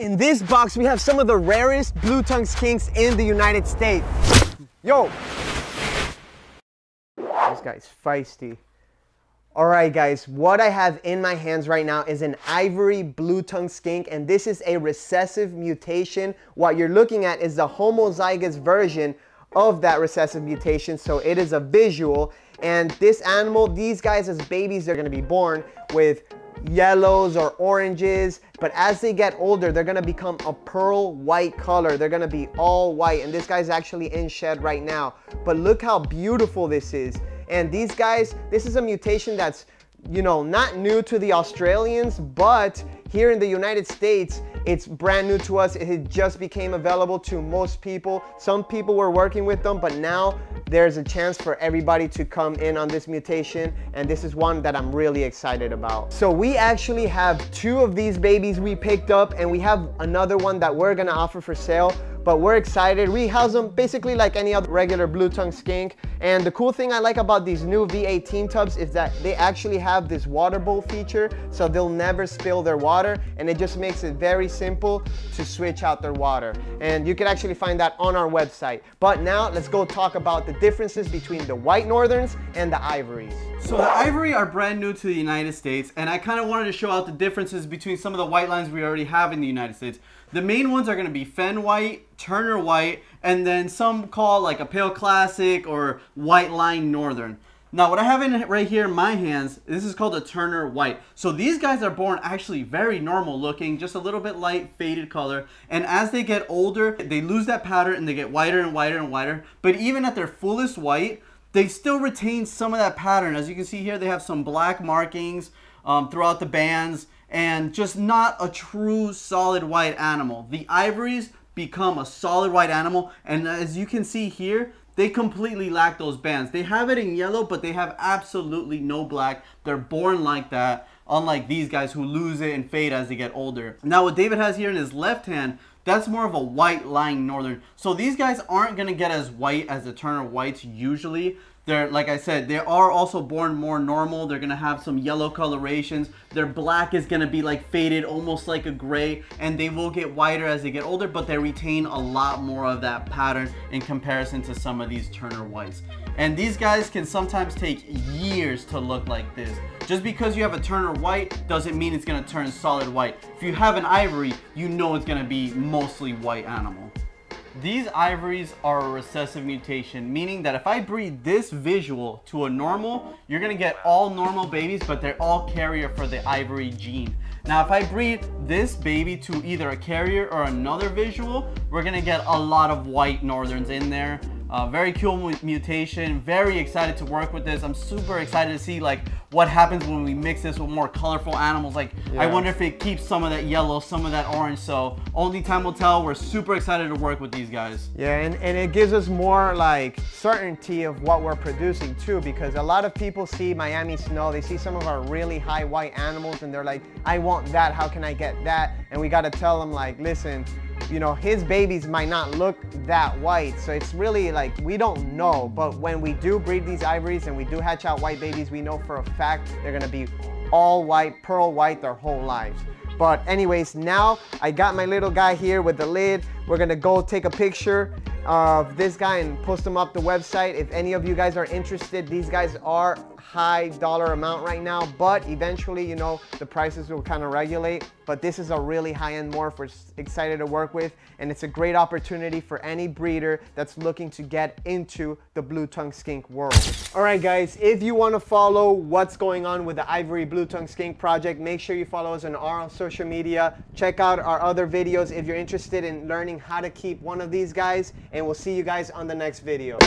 In this box, we have some of the rarest blue tongue skinks in the United States. Yo! This guy's feisty. All right, guys, what I have in my hands right now is an ivory blue tongue skink, and this is a recessive mutation. What you're looking at is the homozygous version of that recessive mutation, so it is a visual. And this animal, these guys as babies, they're gonna be born with yellows or oranges, but as they get older, they're gonna become a pearl white color. They're gonna be all white, and this guy's actually in shed right now. But look how beautiful this is. And these guys, this is a mutation that's, you know, not new to the Australians, but here in the United States, it's brand new to us. It just became available to most people. Some people were working with them, but now there's a chance for everybody to come in on this mutation. And this is one that I'm really excited about. So we actually have two of these babies we picked up and we have another one that we're gonna offer for sale but we're excited. We house them basically like any other regular blue tongue skink. And the cool thing I like about these new V18 tubs is that they actually have this water bowl feature, so they'll never spill their water, and it just makes it very simple to switch out their water. And you can actually find that on our website. But now let's go talk about the differences between the white northerns and the ivories. So the ivory are brand new to the United States, and I kind of wanted to show out the differences between some of the white lines we already have in the United States. The main ones are going to be Fen White, Turner White, and then some call like a Pale Classic or White Line Northern. Now what I have in right here in my hands, this is called a Turner White. So these guys are born actually very normal looking, just a little bit light faded color. And as they get older, they lose that pattern and they get whiter and whiter and whiter. But even at their fullest white, they still retain some of that pattern. As you can see here, they have some black markings um, throughout the bands and just not a true solid white animal. The ivories become a solid white animal and as you can see here, they completely lack those bands. They have it in yellow, but they have absolutely no black. They're born like that, unlike these guys who lose it and fade as they get older. Now what David has here in his left hand, that's more of a white line northern. So these guys aren't gonna get as white as the Turner Whites usually. They're, like I said, they are also born more normal. They're to have some yellow colorations. Their black is to be like faded, almost like a gray, and they will get whiter as they get older, but they retain a lot more of that pattern in comparison to some of these Turner Whites. And these guys can sometimes take years to look like this. Just because you have a Turner White doesn't mean it's to turn solid white. If you have an Ivory, you know it's to be mostly white animal. These ivories are a recessive mutation, meaning that if I breed this visual to a normal, you're gonna get all normal babies, but they're all carrier for the ivory gene. Now, if I breed this baby to either a carrier or another visual, we're gonna get a lot of white northerns in there. Uh, very cool mutation. Very excited to work with this. I'm super excited to see like what happens when we mix this with more colorful animals. Like yeah. I wonder if it keeps some of that yellow, some of that orange. So only time will tell. We're super excited to work with these guys. Yeah, and, and it gives us more like certainty of what we're producing too because a lot of people see Miami snow, they see some of our really high white animals and they're like, I want that, how can I get that? And we gotta tell them like, listen, you know, his babies might not look that white. So it's really like, we don't know. But when we do breed these ivories and we do hatch out white babies, we know for a fact they're gonna be all white, pearl white their whole lives. But anyways, now I got my little guy here with the lid. We're gonna go take a picture of this guy and post them up the website. If any of you guys are interested, these guys are high dollar amount right now, but eventually, you know, the prices will kind of regulate. But this is a really high-end morph we're excited to work with, and it's a great opportunity for any breeder that's looking to get into the blue tongue skink world. All right, guys, if you want to follow what's going on with the Ivory Blue Tongue Skink project, make sure you follow us on our social media. Check out our other videos if you're interested in learning how to keep one of these guys, and we'll see you guys on the next video.